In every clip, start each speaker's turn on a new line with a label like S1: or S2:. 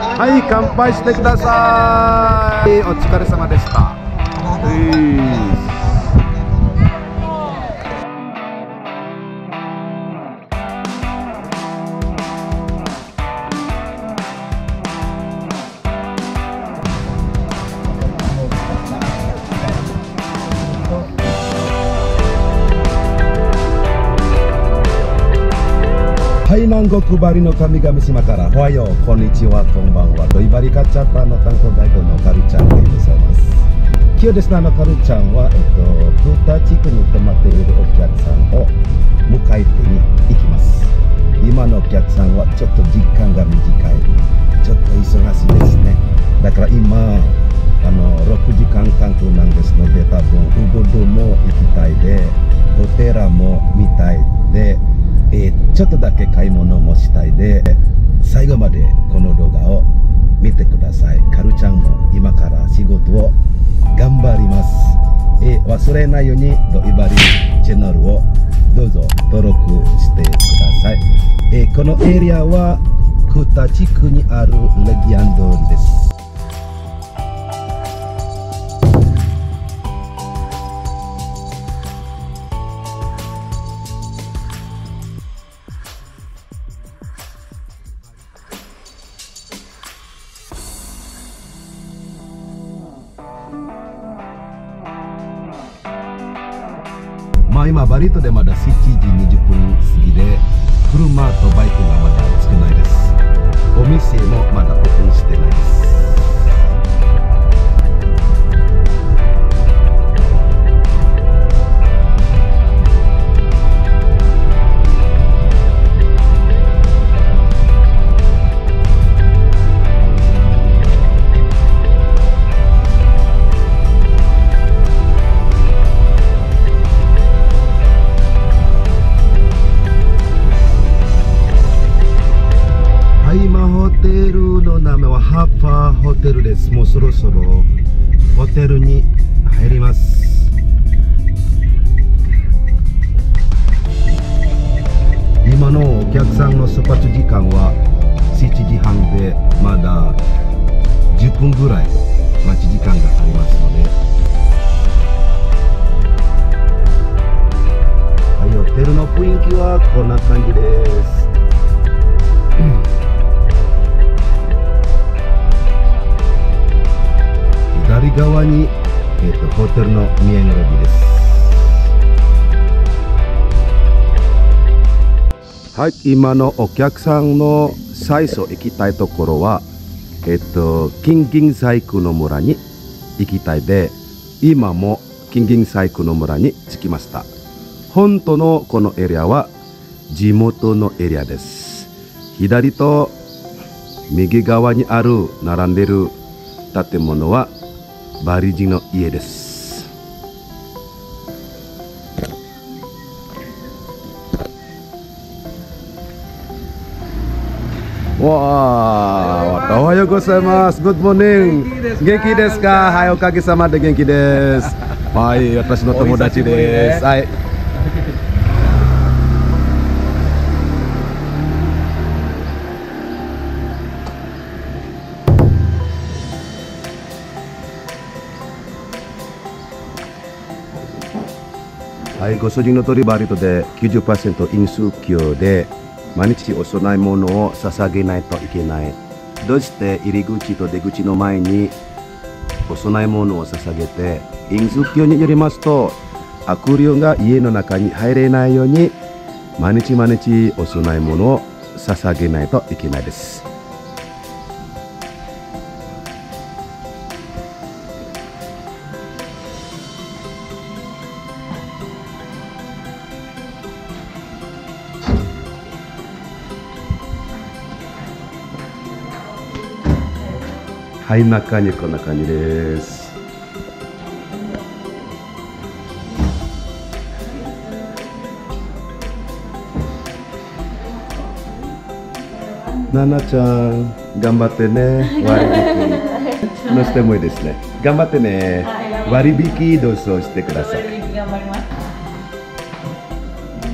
S1: はい乾杯してください。お疲れ様でした南国バリの神々島からおはようこんにちはこんばんはドイバリカチャッターの担当ガイドのカルちゃんでございます。今日ですねあのカルちゃんは、えっと、プータ地区に泊まっているお客さんを迎えてに行きます。今のお客さんはちょっと時間が短い。ちょっと忙しいですね。だから今あの6時間観光なんですので多分ウボドも行きたいでお寺も見たいでえー、ちょっとだけ買い物もしたいで最後までこの動画を見てください。カルちゃんも今から仕事を頑張ります、えー、忘れないようにドイバリーチャンネルをどうぞ登録してください、えー、このエリアはクタ地区にあるレギアン通りです。まあ今バリ島でまだ7時20分過ぎで車とバイクがまだ少ないです。お店もまだオープンしてないです。テルです。もうそろそろホテルに入ります。今のお客さんの出発時間は7時半でまだ10分ぐらい待ち時間がありますので。はいホテルの雰囲気はこんな感じです。はい今のお客さんの最初行きたいところはえっ、と金銀細工の村に行きたいで今も金銀細工の村に着きました。本当のこのエリアは地元のエリアです。左と右側にある並んでる建物はバリ人の家です。わあおはようございます good morning 元気ですかはいおかげさまで元気ですはい私の友達ですはいはい、ご存知の通りバリ島で90%ヒンズー教で毎日お供え物を捧げないといけない。どうして入り口と出口の前にお供え物を捧げて因数教によりますと悪霊が家の中に入れないように毎日毎日お供え物を捧げないといけないです。はい、中にこんな感じです。ななちゃん、頑張ってね。割引。のしてもいいですね。頑張ってね。割引どうぞしてください。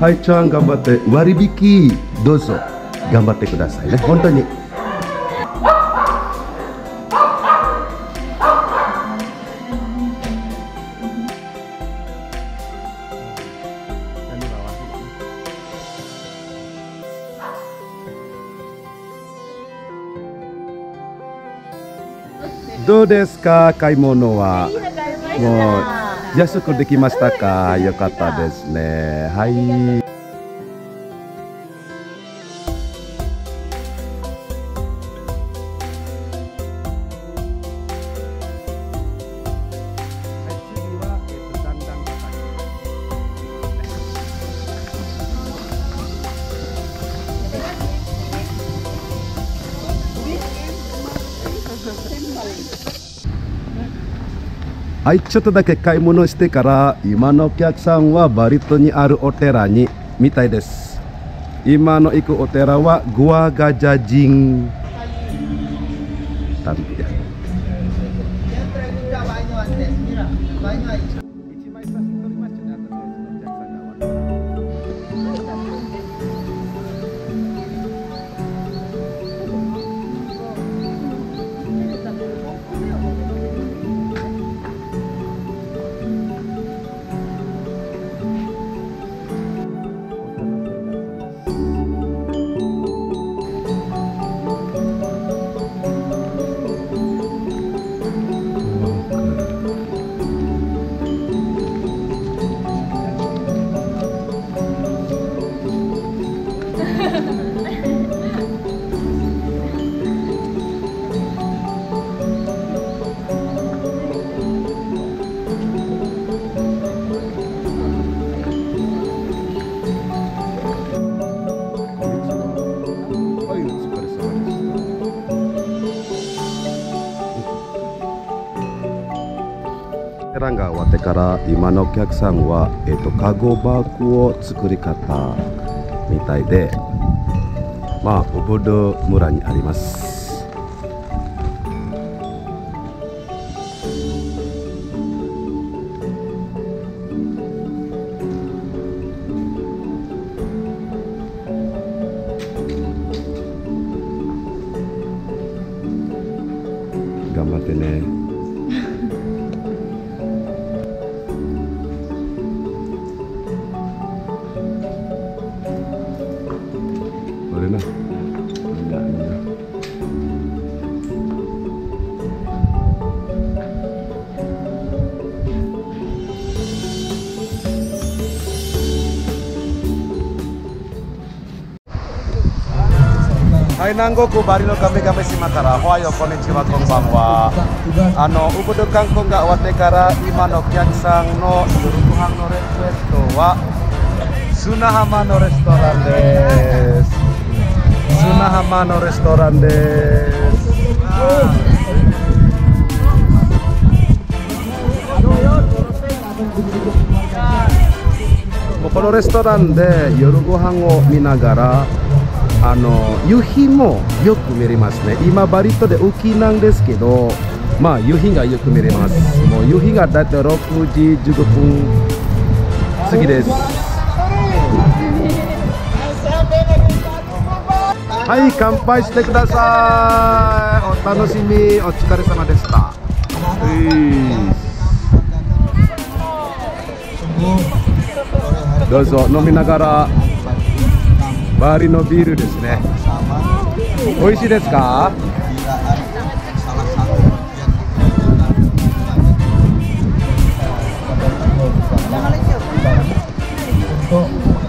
S1: はい、ちゃん、頑張って。割引どうぞ頑張ってくださいね。本当に。どうですか？買い物は。もう安くできましたか？よかったですね。はいはい、ちょっとだけ買い物してから今のお客さんはバリ島にあるお寺にみたいです。今の行くお寺はグアガジャジン。タってから今のお客さんは、えっとカゴバッグを作り方みたいでまあウブド村にあります。頑張ってね。はい、南国バリのカメカメ島から、おはよう、こんにちは、こんばんは。あの、ウブド観光が終わってから、今のお客さんの夜ご飯のレクエストは、砂浜のレストランです。砂浜のレストランです。もうこのレストランで夜ご飯を見ながらあの夕日もよく見れますね。今バリ島で雨季なんですけどまあ夕日がよく見れます。もう夕日がだいたい6時15分。過ぎです。はい乾杯してください。お楽しみ。お疲れ様でした。どうぞ飲みながら。バリのビールですね美味しいですか？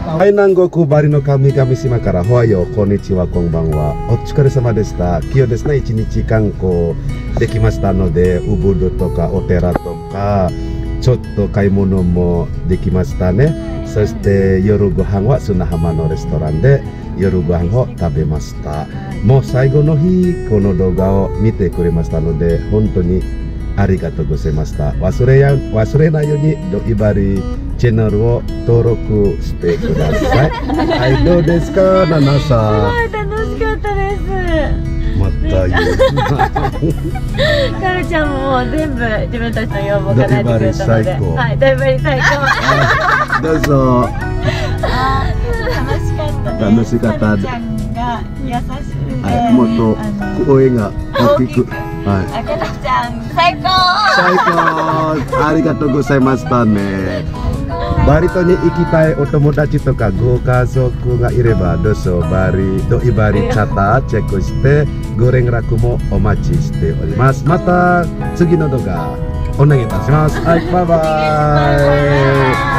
S1: はい、南国バリの神々島からホワイヨこんにちは、こんばんは。お疲れ様でした。今日ですね、一日観光できましたので、ウブドとかお寺とか、ちょっと買い物もできましたね。そして夜ご飯は砂浜のレストランで夜ご飯を食べました。もう最後の日、この動画を見てくれましたので、本当にありがとうございました。忘れや忘れないように、ドイバリチャンネルを登録してください。はい、どうですか、ナナさん？
S2: はい楽しかったです
S1: また言う。
S2: カルちゃんももう全部自分たちの要望叶えてくれたのではいドリバリ最高
S1: どうぞ。
S2: 楽しかったです
S1: 楽しかった
S2: カルちゃんが優しくて、
S1: はい、もっと声が大きく。はい。
S2: あかなちゃん最高
S1: 最高。ありがとうございましたね。バリ島に行きたいお友達とかご家族がいればどうぞバリ。ドイバリ？チャタチェックしてご連絡もお待ちしております。また次の動画お願いいたします。はいバイバイ。